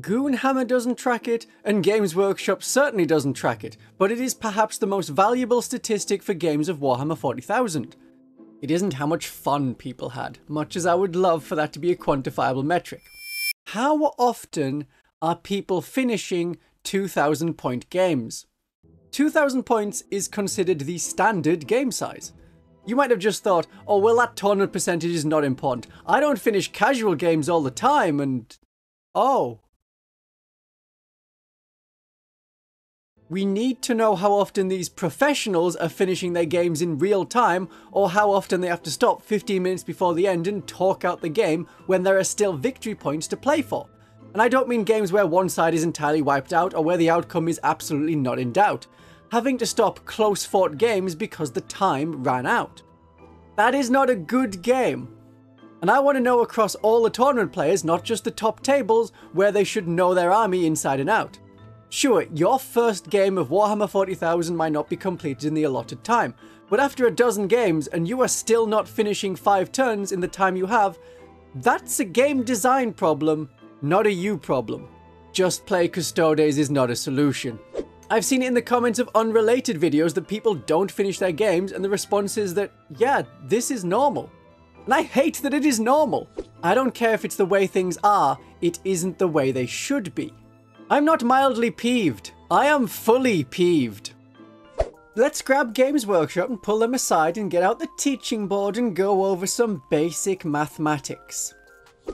Goonhammer doesn't track it, and Games Workshop certainly doesn't track it, but it is perhaps the most valuable statistic for games of Warhammer 40,000. It isn't how much fun people had, much as I would love for that to be a quantifiable metric. How often are people finishing 2,000 point games? 2,000 points is considered the standard game size. You might have just thought, oh, well, that tournament percentage is not important. I don't finish casual games all the time, and. Oh. We need to know how often these professionals are finishing their games in real time, or how often they have to stop 15 minutes before the end and talk out the game when there are still victory points to play for. And I don't mean games where one side is entirely wiped out or where the outcome is absolutely not in doubt, having to stop close fought games because the time ran out. That is not a good game. And I want to know across all the tournament players, not just the top tables, where they should know their army inside and out. Sure, your first game of Warhammer 40,000 might not be completed in the allotted time, but after a dozen games and you are still not finishing 5 turns in the time you have, that's a game design problem, not a you problem. Just play Custodes is not a solution. I've seen it in the comments of unrelated videos that people don't finish their games and the response is that, yeah, this is normal. And I hate that it is normal. I don't care if it's the way things are, it isn't the way they should be. I'm not mildly peeved. I am fully peeved. Let's grab Games Workshop and pull them aside and get out the teaching board and go over some basic mathematics.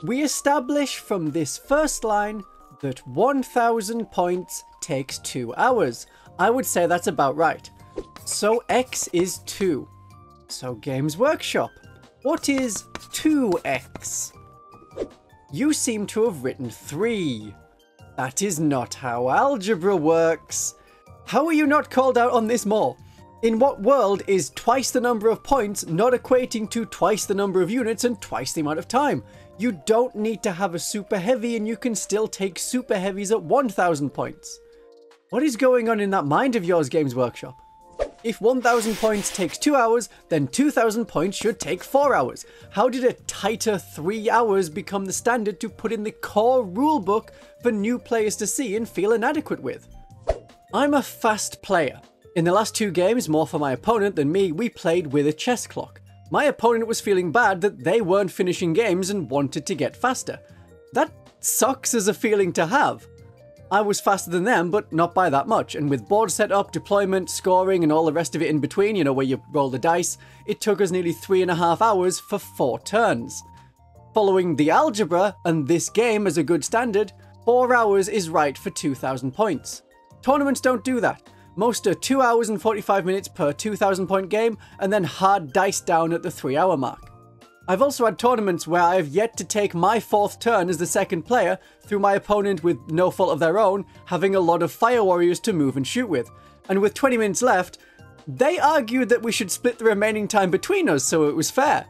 We establish from this first line that 1000 points takes 2 hours. I would say that's about right. So x is 2. So Games Workshop, what is 2x? You seem to have written 3. That is not how algebra works. How are you not called out on this more? In what world is twice the number of points not equating to twice the number of units and twice the amount of time? You don't need to have a super heavy and you can still take super heavies at 1000 points. What is going on in that mind of yours, Games Workshop? If 1000 points takes 2 hours, then 2000 points should take 4 hours. How did a tighter 3 hours become the standard to put in the core rulebook for new players to see and feel inadequate with? I'm a fast player. In the last two games, more for my opponent than me, we played with a chess clock. My opponent was feeling bad that they weren't finishing games and wanted to get faster. That sucks as a feeling to have. I was faster than them, but not by that much. And with board setup, deployment, scoring, and all the rest of it in between, you know, where you roll the dice, it took us nearly three and a half hours for four turns. Following the algebra and this game as a good standard, four hours is right for 2,000 points. Tournaments don't do that. Most are 2 hours and 45 minutes per 2,000 point game, and then hard dice down at the 3 hour mark. I've also had tournaments where I have yet to take my fourth turn as the second player through my opponent with no fault of their own having a lot of fire warriors to move and shoot with. And with 20 minutes left, they argued that we should split the remaining time between us so it was fair.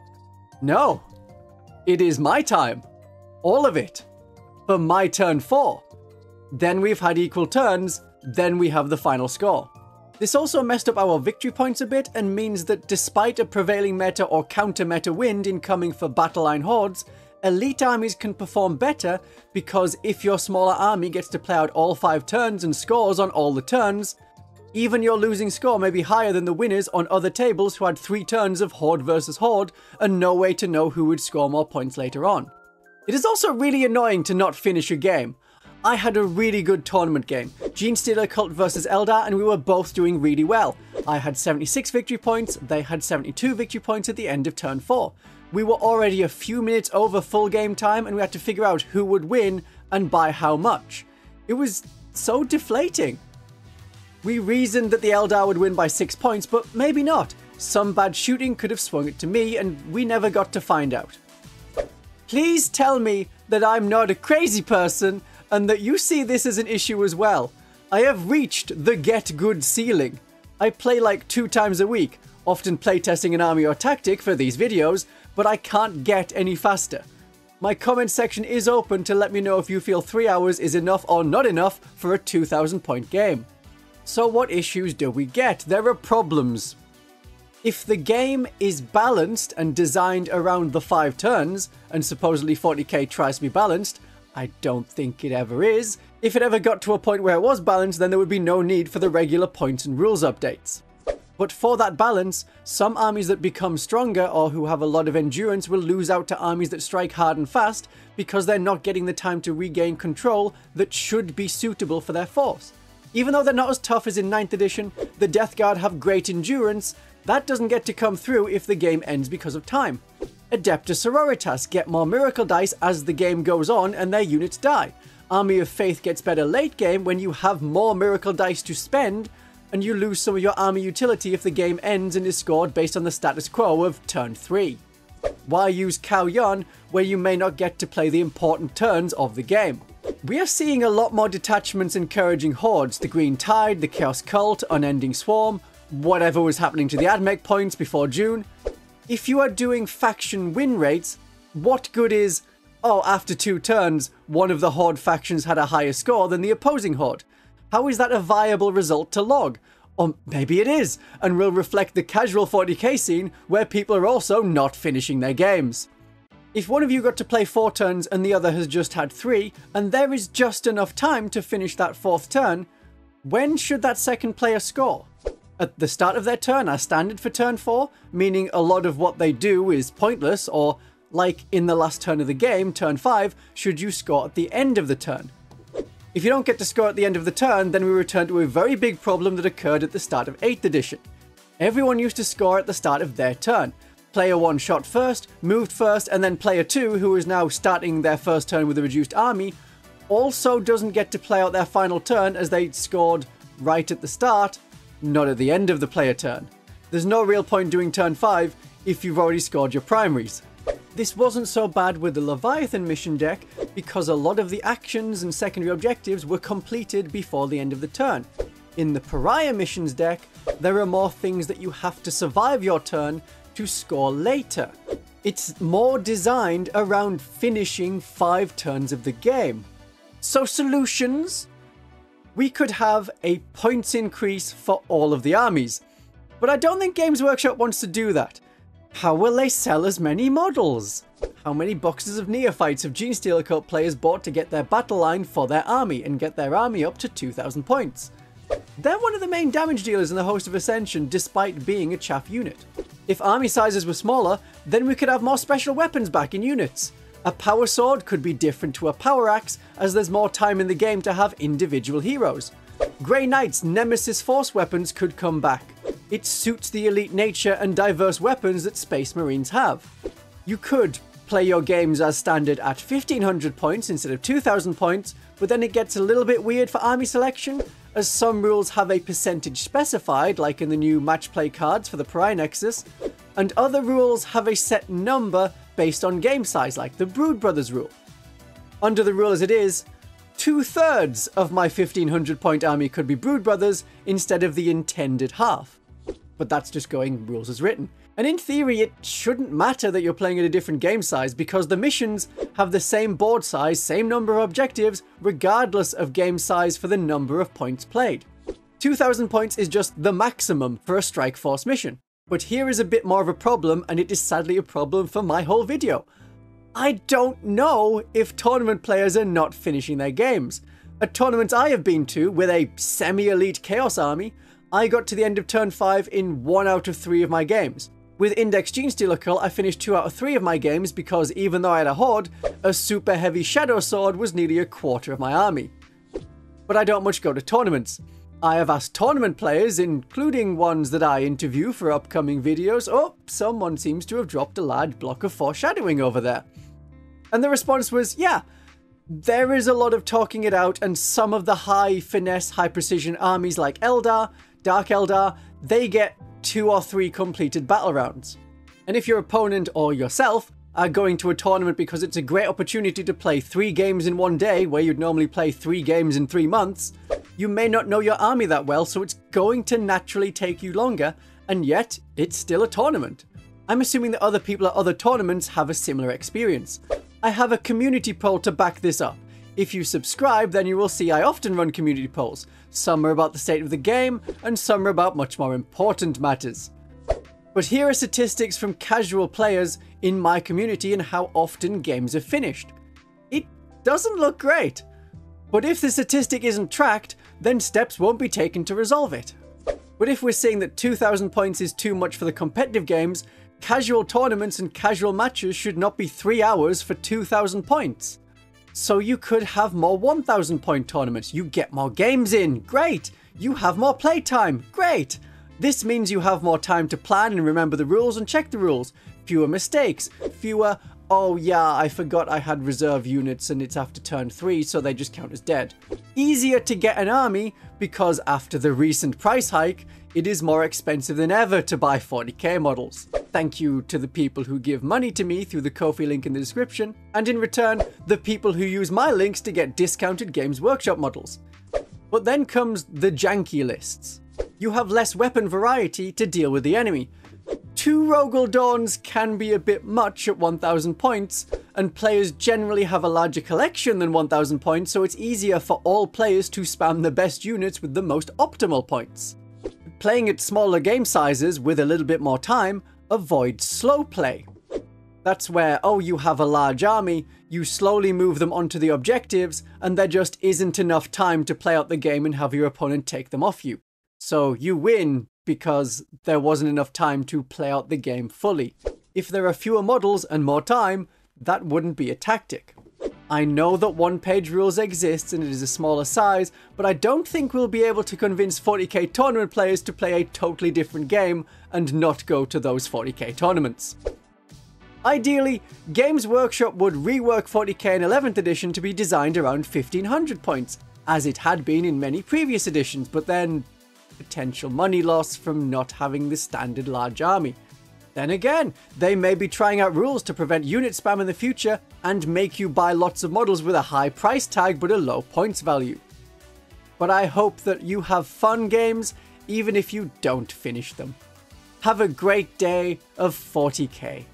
No. It is my time. All of it. For my turn 4. Then we've had equal turns, then we have the final score. This also messed up our victory points a bit and means that despite a prevailing meta or counter meta wind incoming for battle line hordes, elite armies can perform better because if your smaller army gets to play out all 5 turns and scores on all the turns, even your losing score may be higher than the winners on other tables who had 3 turns of horde versus horde and no way to know who would score more points later on. It is also really annoying to not finish a game. I had a really good tournament game. Genestealer Cult versus Eldar, and we were both doing really well. I had 76 victory points, they had 72 victory points at the end of turn 4. We were already a few minutes over full game time, and we had to figure out who would win and by how much. It was so deflating. We reasoned that the Eldar would win by 6 points, but maybe not. Some bad shooting could have swung it to me, and we never got to find out. Please tell me that I'm not a crazy person and that you see this as an issue as well. I have reached the get good ceiling. I play like two times a week, often playtesting an army or tactic for these videos, but I can't get any faster. My comment section is open to let me know if you feel 3 hours is enough or not enough for a 2000 point game. So what issues do we get? There are problems. If the game is balanced and designed around the 5 turns, and supposedly 40k tries to be balanced, I don't think it ever is. If it ever got to a point where it was balanced, then there would be no need for the regular points and rules updates. But for that balance, some armies that become stronger or who have a lot of endurance will lose out to armies that strike hard and fast because they're not getting the time to regain control that should be suitable for their force. Even though they're not as tough as in 9th edition, the Death Guard have great endurance, that doesn't get to come through if the game ends because of time. Adeptus Sororitas get more miracle dice as the game goes on and their units die. Army of Faith gets better late game when you have more miracle dice to spend, and you lose some of your army utility if the game ends and is scored based on the status quo of turn 3. Why use Cao Yuan where you may not get to play the important turns of the game? We are seeing a lot more detachments encouraging hordes, the Green Tide, the Chaos Cult, Unending Swarm, whatever was happening to the AdMech points before June. If you are doing faction win rates, what good is, oh, after two turns, one of the Horde factions had a higher score than the opposing Horde? How is that a viable result to log? Or maybe it is, and will reflect the casual 40k scene where people are also not finishing their games. If one of you got to play 4 turns and the other has just had 3, and there is just enough time to finish that fourth turn, when should that second player score? At the start of their turn are standard for turn 4, meaning a lot of what they do is pointless, or like in the last turn of the game, turn 5, should you score at the end of the turn? If you don't get to score at the end of the turn, then we return to a very big problem that occurred at the start of 8th edition. Everyone used to score at the start of their turn. Player 1 shot first, moved first, and then player 2, who is now starting their first turn with a reduced army, also doesn't get to play out their final turn as they scored right at the start not at the end of the player turn. There's no real point doing turn 5 if you've already scored your primaries. This wasn't so bad with the Leviathan mission deck because a lot of the actions and secondary objectives were completed before the end of the turn. In the Pariah missions deck, there are more things that you have to survive your turn to score later. It's more designed around finishing 5 turns of the game. So solutions? We could have a points increase for all of the armies. But I don't think Games Workshop wants to do that. How will they sell as many models? How many boxes of neophytes have Genestealer Cult players bought to get their battle line for their army and get their army up to 2000 points? They're one of the main damage dealers in the Host of Ascension despite being a chaff unit. If army sizes were smaller, then we could have more special weapons back in units. A power sword could be different to a power axe, as there's more time in the game to have individual heroes. Grey Knight's Nemesis Force weapons could come back. It suits the elite nature and diverse weapons that Space Marines have. You could play your games as standard at 1500 points instead of 2000 points, but then it gets a little bit weird for army selection, as some rules have a percentage specified, like in the new match play cards for the Pariah Nexus, and other rules have a set number based on game size, like the Brood Brothers rule. Under the rule as it is, two thirds of my 1500 point army could be Brood Brothers instead of the intended half. But that's just going rules as written. And in theory, it shouldn't matter that you're playing at a different game size because the missions have the same board size, same number of objectives, regardless of game size for the number of points played. 2000 points is just the maximum for a Strike Force mission. But here is a bit more of a problem, and it is sadly a problem for my whole video. I don't know if tournament players are not finishing their games. At tournaments I have been to with a semi-elite Chaos army, I got to the end of turn 5 in 1 out of 3 of my games. With Index Genestealer Cult, I finished 2 out of 3 of my games because even though I had a Horde, a super heavy Shadow Sword was nearly a quarter of my army. But I don't much go to tournaments. I have asked tournament players, including ones that I interview for upcoming videos, oh, someone seems to have dropped a large block of foreshadowing over there. And the response was, yeah, there is a lot of talking it out, and some of the high finesse, high precision armies like Eldar, Dark Eldar, they get two or three completed battle rounds. And if your opponent or yourself are going to a tournament because it's a great opportunity to play three games in one day where you'd normally play three games in three months, you may not know your army that well, so it's going to naturally take you longer, and yet it's still a tournament. I'm assuming that other people at other tournaments have a similar experience. I have a community poll to back this up. If you subscribe, then you will see I often run community polls. Some are about the state of the game, and some are about much more important matters. But here are statistics from casual players in my community and how often games are finished. It Doesn't look great. But if the statistic isn't tracked, then steps won't be taken to resolve it. But if we're saying that 2000 points is too much for the competitive games, casual tournaments and casual matches should not be 3 hours for 2000 points. So you could have more 1000 point tournaments. You get more games in. Great. You have more playtime. Great. This means you have more time to plan and remember the rules and check the rules. Fewer mistakes. Fewer, oh yeah, I forgot I had reserve units and it's after turn 3 so they just count as dead. Easier to get an army because after the recent price hike, it is more expensive than ever to buy 40k models. Thank you to the people who give money to me through the Ko-fi link in the description, and in return, the people who use my links to get discounted Games Workshop models. But then comes the janky lists. You have less weapon variety to deal with the enemy. Two Rogal Dorns can be a bit much at 1000 points, and players generally have a larger collection than 1000 points, so it's easier for all players to spam the best units with the most optimal points. Playing at smaller game sizes with a little bit more time avoids slow play. That's where, oh, you have a large army, you slowly move them onto the objectives, and there just isn't enough time to play out the game and have your opponent take them off you. So you win because there wasn't enough time to play out the game fully. If there are fewer models and more time, that wouldn't be a tactic. I know that one page rules exists and it is a smaller size, but I don't think we'll be able to convince 40k tournament players to play a totally different game and not go to those 40k tournaments. Ideally, Games Workshop would rework 40k in 11th edition to be designed around 1500 points, as it had been in many previous editions, but then potential money loss from not having the standard large army. Then again, they may be trying out rules to prevent unit spam in the future and make you buy lots of models with a high price tag but a low points value. But I hope that you have fun games even if you don't finish them. Have a great day of 40k.